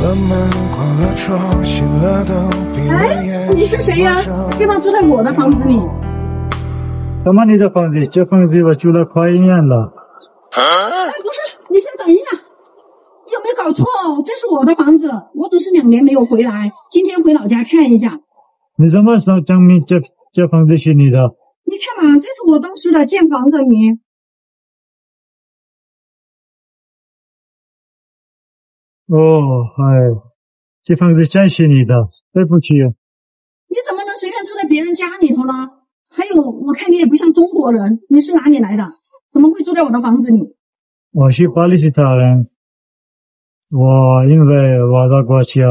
了门，关了窗，熄了灯，闭了哎眼。，你是谁呀、干嘛住在我的房子里？什么你的房子？这房子我住了快一年了。哎，不是，你先等一下，你有没有搞错？这是我的房子，我只是两年没有回来，今天回老家看一下。你怎么说证明这这房子是你的？你看嘛，这是我当时的建房证明。哦，哎，这房子真是你的，对不起。你怎么能随便住在别人家里头呢？还有，我看你也不像中国人，你是哪里来的？怎么会住在我的房子里？我是巴勒斯坦人，我因为我的国家，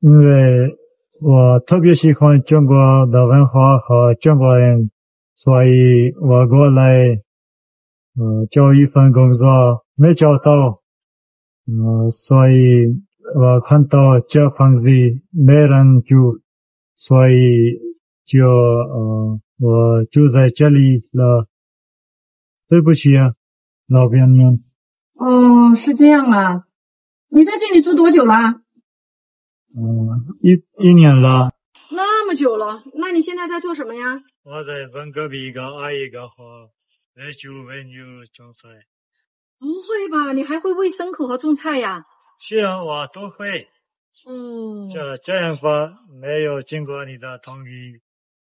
因为我特别喜欢中国的文化和中国人，所以我过来，呃，找一份工作没找到，呃，所以我看到这房子没人住，所以就呃，我住在这里了。对不起啊，老朋友。哦，是这样啊。你在这里住多久了？嗯，一一年了。那么久了，那你现在在做什么呀？我在问隔壁一个阿姨个话，喂猪喂牛种菜。不会吧？你还会喂牲口和种菜呀？是啊，我都会。嗯，这这样吧，没有经过你的同意，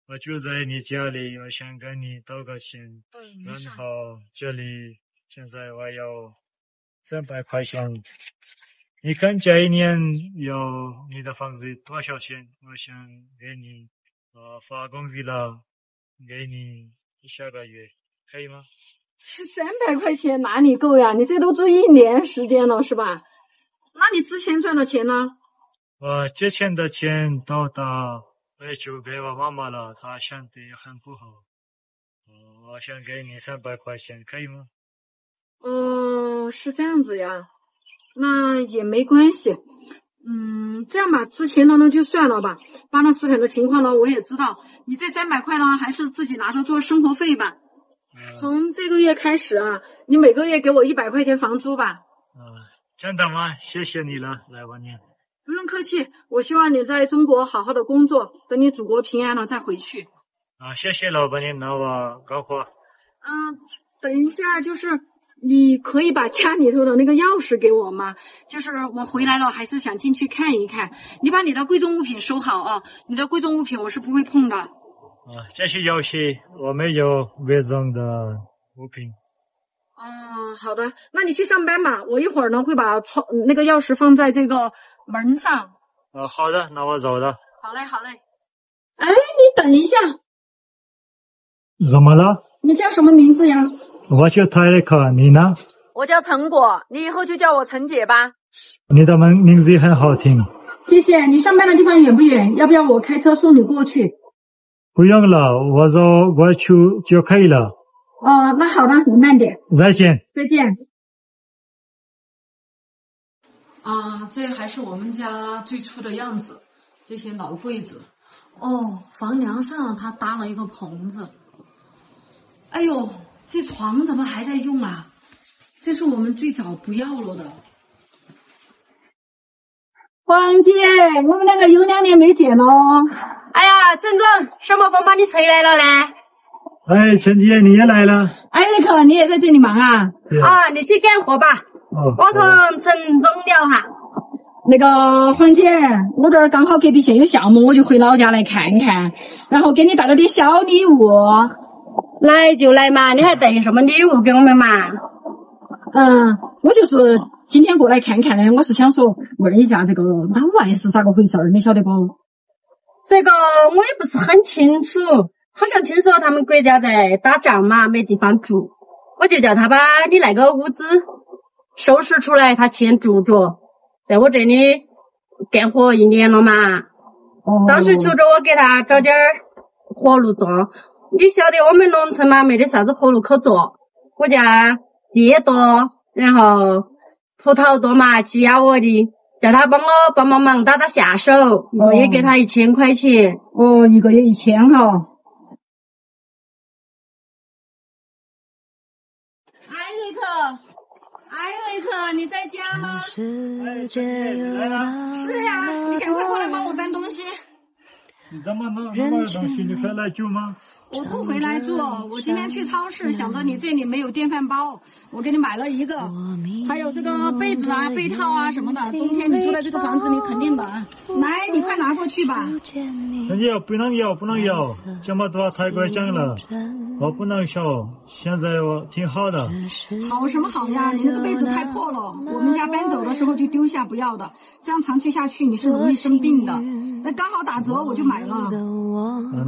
我住在你家里，我想跟你道个歉。嗯，然后这里现在我有三百块钱。你看这一年有你的房子多少钱？我想给你呃发工资了，给你下个月，可以吗？这三百块钱哪里够呀？你这都住一年时间了是吧？那你之前赚的钱呢？我之前的钱都打回去给我妈妈了，她身体很不好。呃我想给你三百块钱，可以吗？哦，是这样子呀，那也没关系。嗯，这样吧，之前的呢就算了吧。巴勒斯坦的情况呢，我也知道。你这三百块呢，还是自己拿着做生活费吧。嗯、从这个月开始啊，你每个月给我一百块钱房租吧。呃，真的吗？谢谢你了，来我念。不用客气，我希望你在中国好好的工作，等你祖国平安了再回去。啊，谢谢老板娘，那我搞活。嗯，等一下，就是你可以把家里头的那个钥匙给我吗？就是我回来了，还是想进去看一看。你把你的贵重物品收好啊，你的贵重物品我是不会碰的。啊，这些钥匙，我没有贵重的物品。嗯，好的，那你去上班吧。我一会儿呢会把窗那个钥匙放在这个门上。啊，好的，那我走了。好嘞，好嘞。哎，你等一下，怎么了？你叫什么名字呀？我叫泰勒克，你呢？我叫陈果，你以后就叫我陈姐吧。你的名名字很好听。谢谢。你上班的地方远不远？要不要我开车送你过去？不用了，我走过去就可以了。哦，那好的，你慢点。再见。再见。啊，这还是我们家最初的样子，这些老柜子。哦，房梁上他搭了一个棚子。哎呦，这床怎么还在用啊？这是我们最早不要了的。王姐，我们两个有两年没见了。哎呀，郑总，什么风把你吹来了呢？哎，陈姐你也来了。艾瑞克，你也在这里忙啊？啊，你去干活吧，哦，我同陈总聊哈。那个黄姐，我这儿刚好隔壁县有项目，我就回老家来看看，然后给你带了点小礼物。来就来嘛，你还带什么礼物给我们嘛？嗯，我就是今天过来看看的，我是想说问一下这个老外是咋个回事儿，你晓得不？这个我也不是很清楚，好像听说他们国家在打仗嘛，没地方住，我就叫他把你那个屋子收拾出来，他先住着，在我这里干活一年了嘛。哦当时求着我给他找点儿活路做，你晓得我们农村嘛，没得啥子活路可做，我家地也多，然后葡萄多嘛，鸡鸭鹅的，叫他帮我帮帮忙打打下手，我也给他一千块钱。哦，一个月一千哈。艾瑞克，艾瑞克，你在家吗？哎，陈姐，来了。是呀，你赶快过来帮我搬东西。你这么弄那么多东西？你回来住吗？我不回来住，我今天去超市，想着你这里没有电饭煲，我给你买了一个，还有这个被子啊、被套啊什么的。冬天你住在这个房子里肯定冷，来，你快拿过去吧。陈姐，不能要，不能要，这么多太贵重了，我不能收。现在我挺好的。好什么好呀？你那个被子太破了，我们家搬走的时候就丢下不要的，这样长期下去你是容易生病的。那刚好打折，我就买了。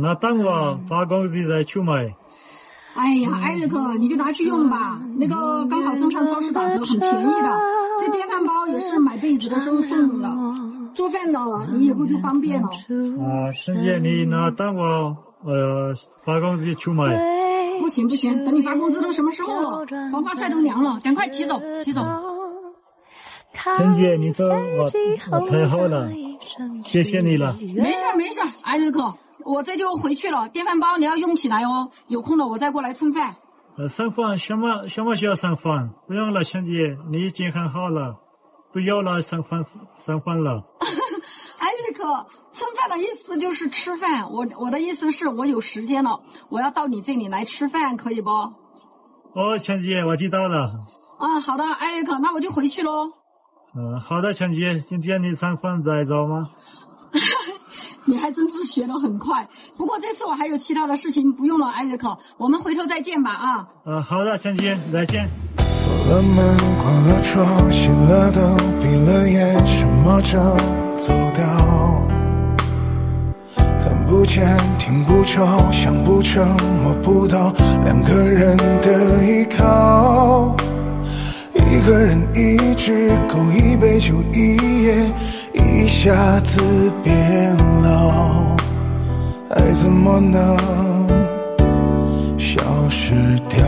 那等我发工资再去买。哎呀，艾瑞克，你就拿去用吧。那个刚好镇上超市打折，很便宜的。这电饭煲也是买被子的时候送的，做饭的你以后就方便了。啊，陈姐，你那等我呃发工资去买。不行不行，等你发工资都什么时候了？黄花菜都凉了，赶快提走提走。陈姐，你说我我太好了，谢谢你了。没事没事，艾瑞克。我这就回去了，电饭煲你要用起来哦。有空了我再过来蹭饭。呃，蹭饭什么什么需要蹭饭？不用了，兄弟，你已经很好了，不要了，蹭饭蹭饭了。艾瑞克，蹭饭的意思就是吃饭。我我的意思是我有时间了，我要到你这里来吃饭，可以不？哦，兄弟，我知道了。啊，好的，艾瑞克，那我就回去喽。嗯，好的，强姐，今天你上饭再走吗？你还真是学得很快，不过这次我还有其他的事情，不用了，艾瑞克，我们回头再见吧啊。嗯，好的，陈姐，再见。锁了门，关了窗，熄了灯，闭了眼，什么正走掉？看不见，听不着，想不成，摸不到，两个人的依靠。一个人一支口一杯酒一夜。一下子变老，爱怎么能消失掉？